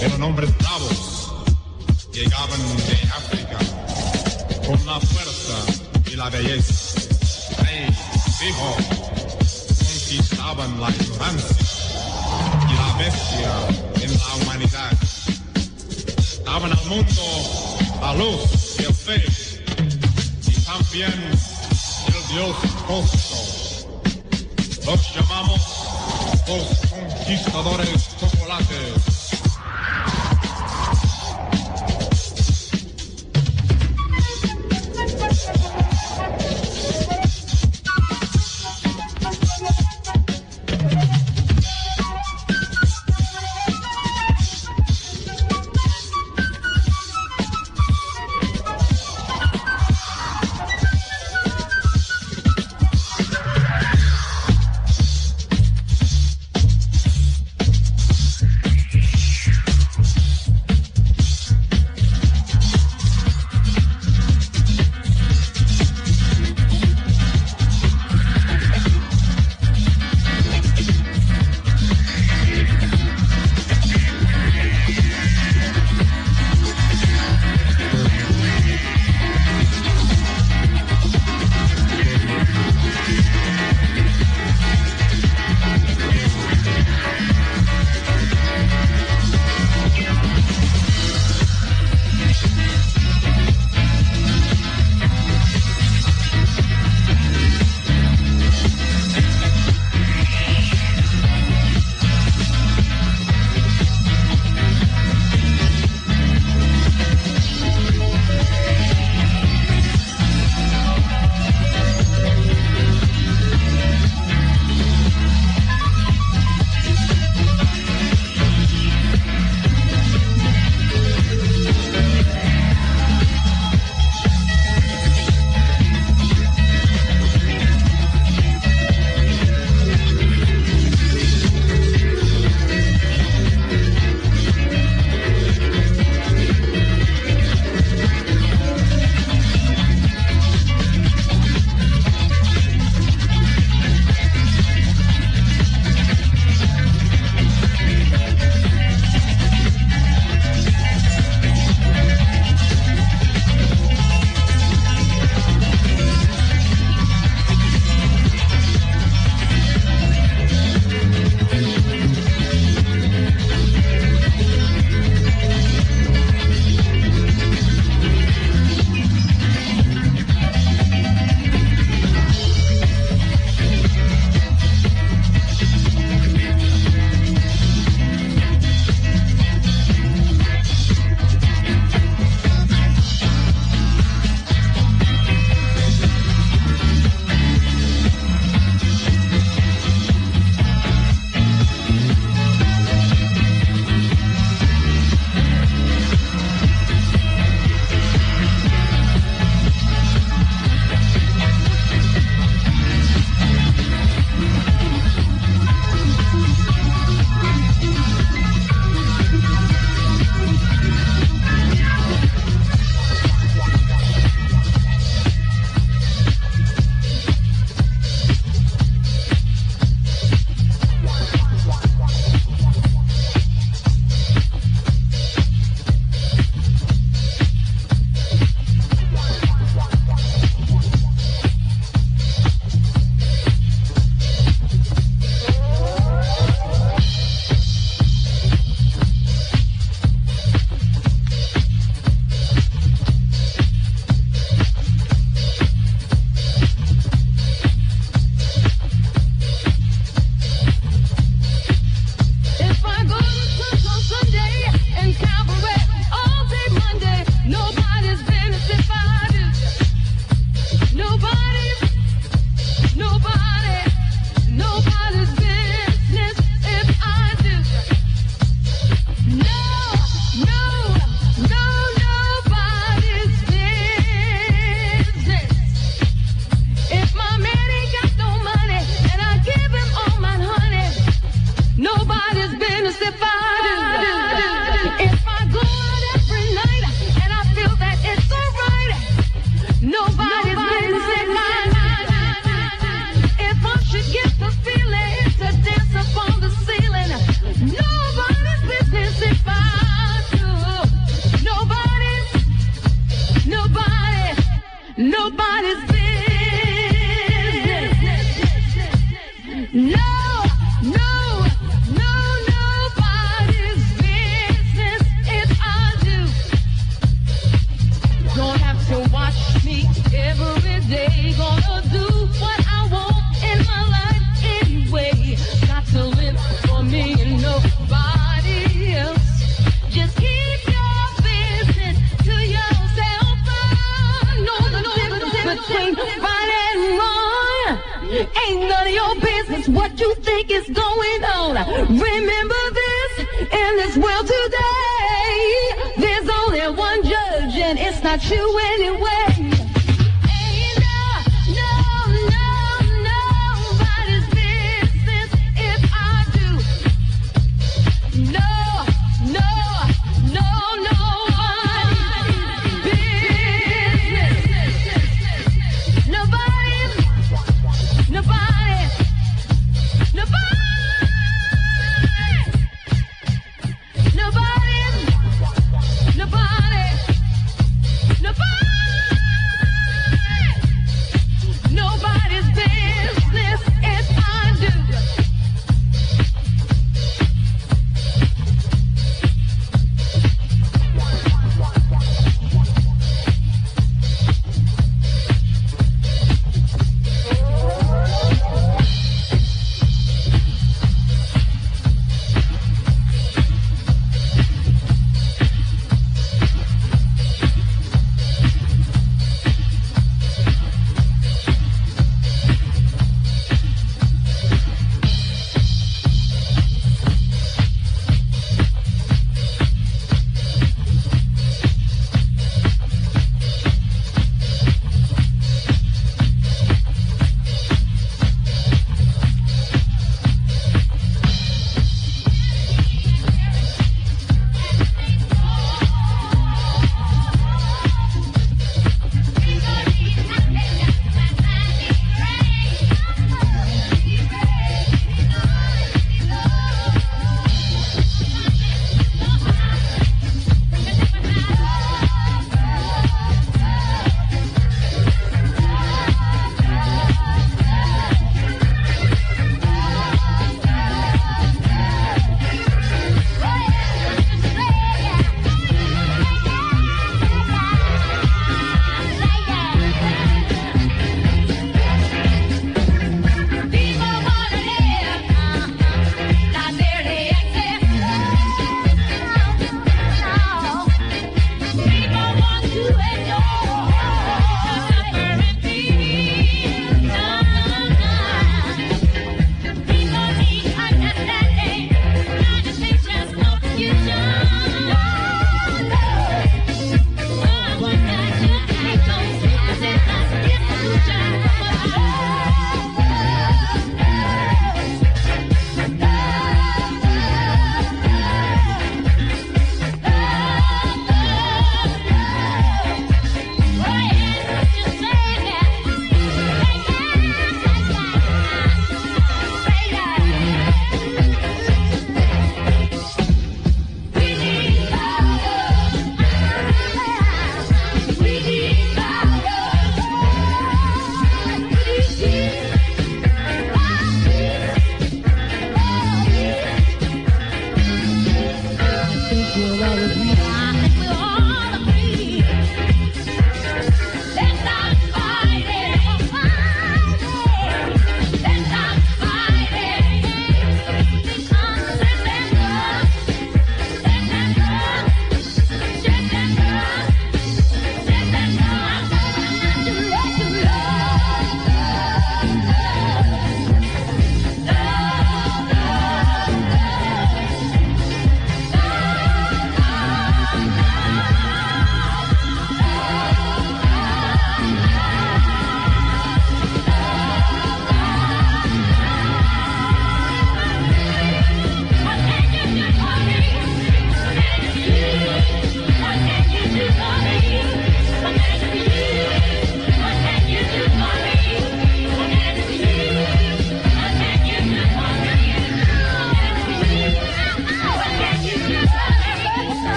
eran hombres bravos. Llegaban de África con la fuerza y la belleza. Rey, hijo, conquistaban la ignorancia y la bestia en la humanidad. Daban al mundo la luz y el fe y también el Dios justo. Los llamamos los conquistadores chocolates.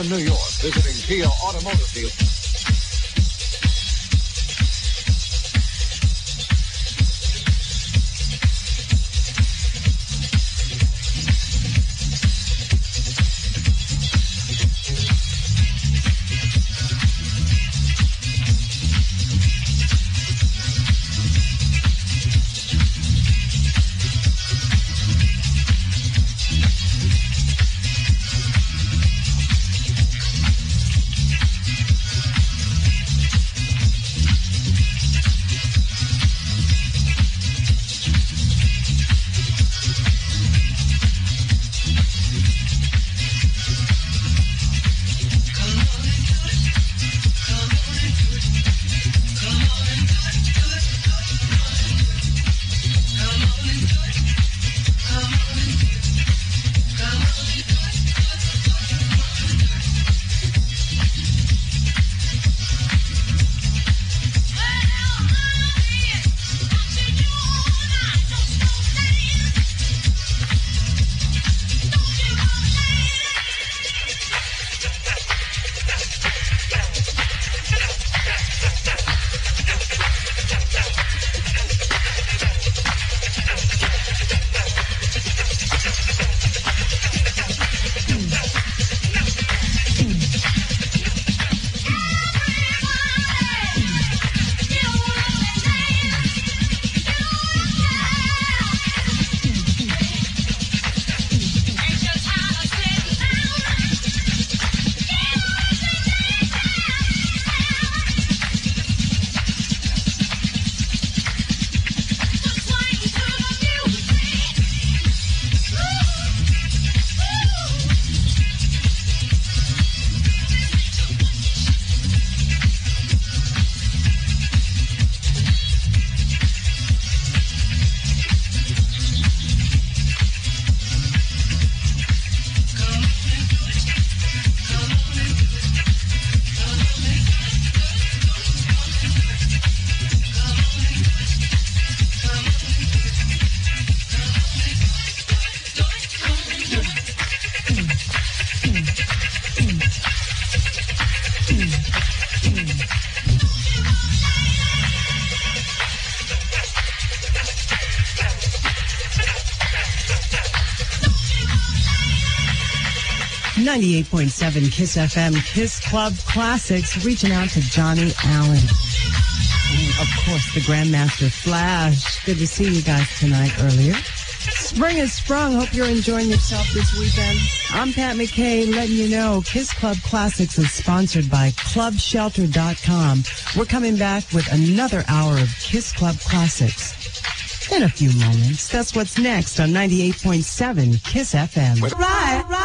In New 7 Kiss FM Kiss Club Classics, reaching out to Johnny Allen. And of course, the Grandmaster Flash. Good to see you guys tonight earlier. Spring is sprung. Hope you're enjoying yourself this weekend. I'm Pat McKay letting you know Kiss Club Classics is sponsored by ClubShelter.com. We're coming back with another hour of Kiss Club Classics in a few moments. That's what's next on 98.7 Kiss FM. Right, right.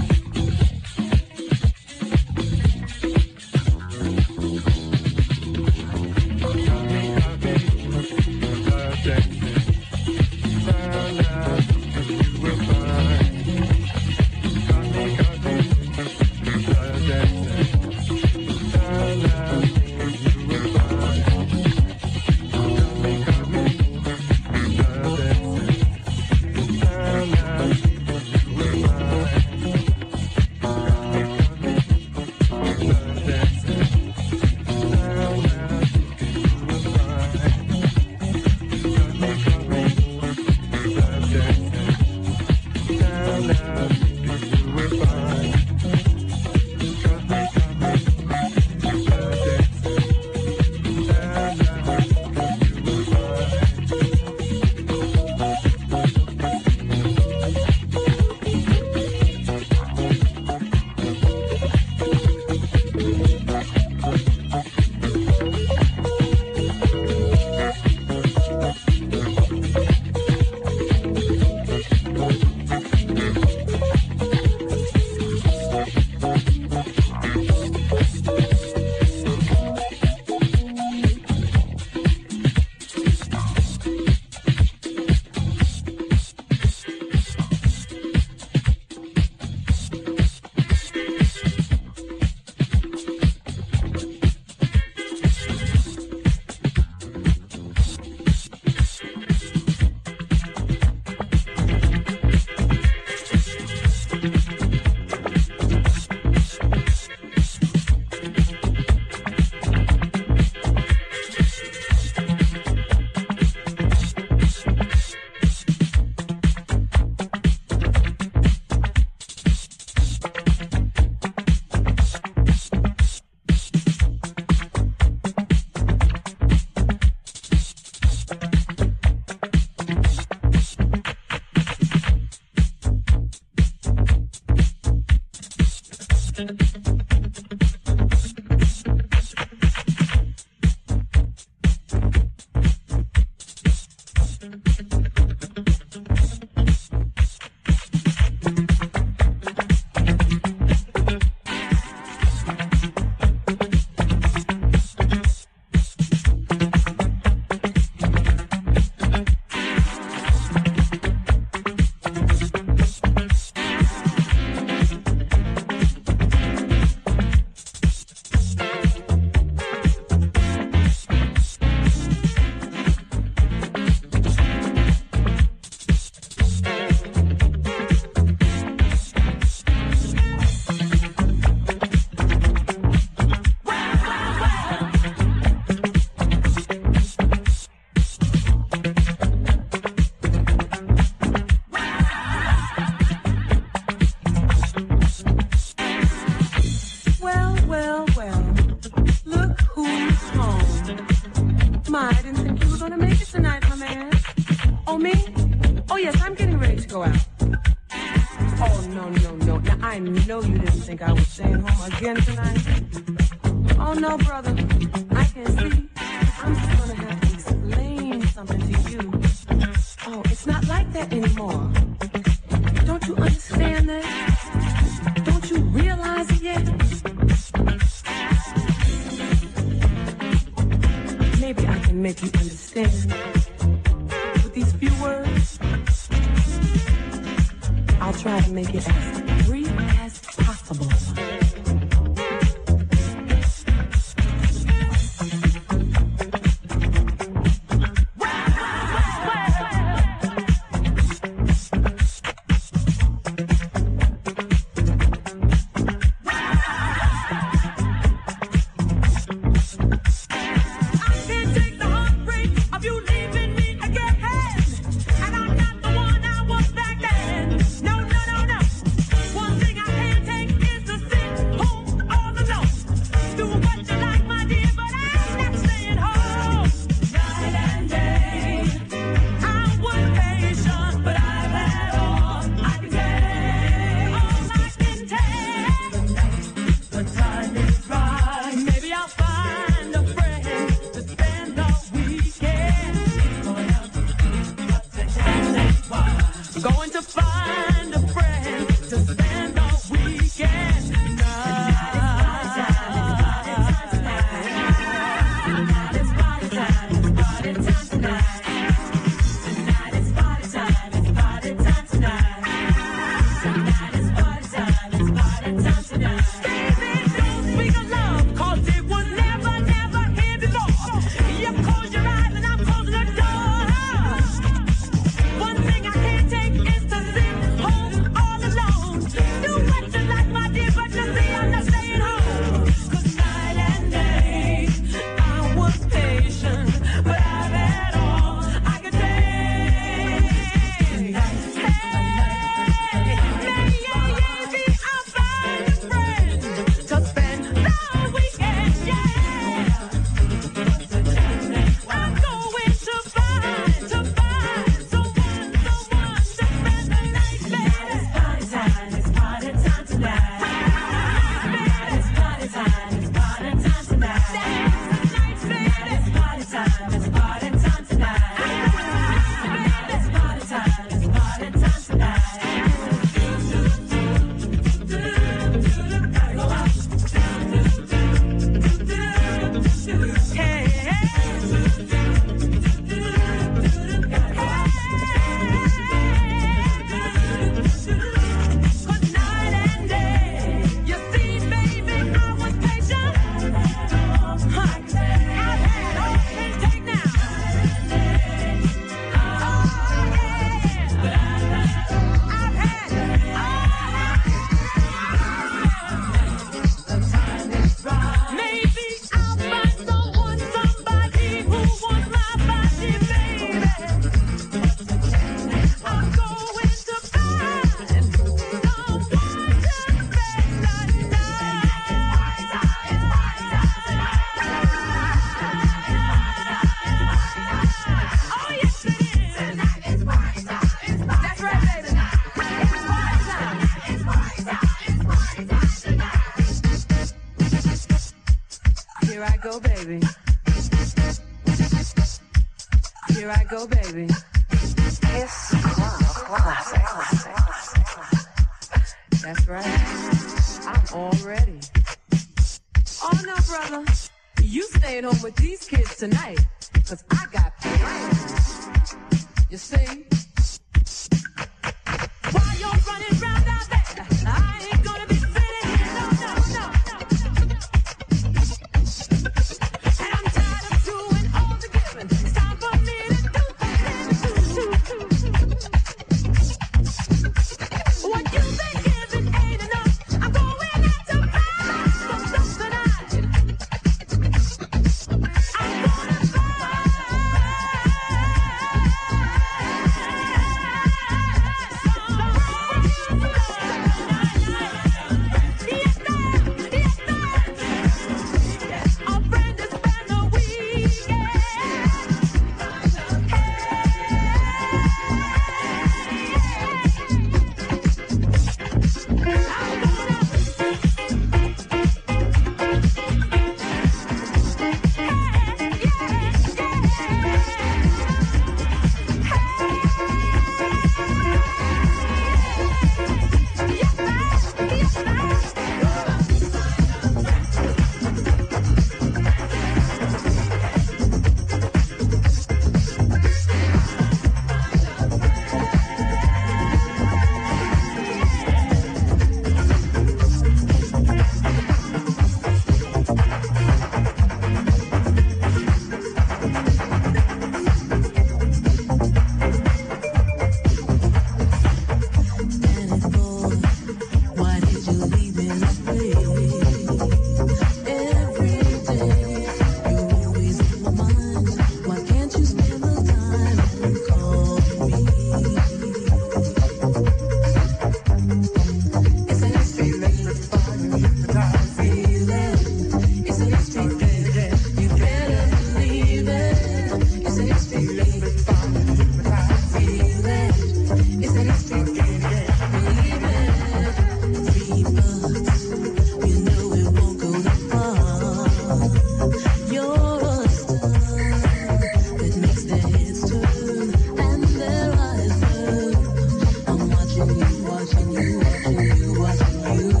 you what you.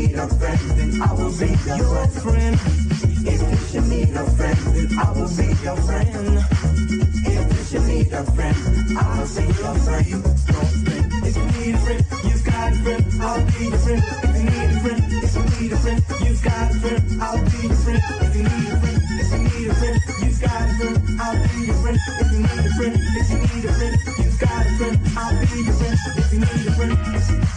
Need a friend, then I will be your friend. If you need a friend, then I will be your friend. If you need a friend, I will be your friend. Your friend. If you need a friend, you've got a friend. I'll be your friend. If you need a friend, if you need a friend, you've got a friend. I'll be your friend. If you need a friend, if you need a friend, you've got a friend. I'll be your friend. If you need a friend, if you need a friend, you've got a friend. I'll be your friend. If you need a friend.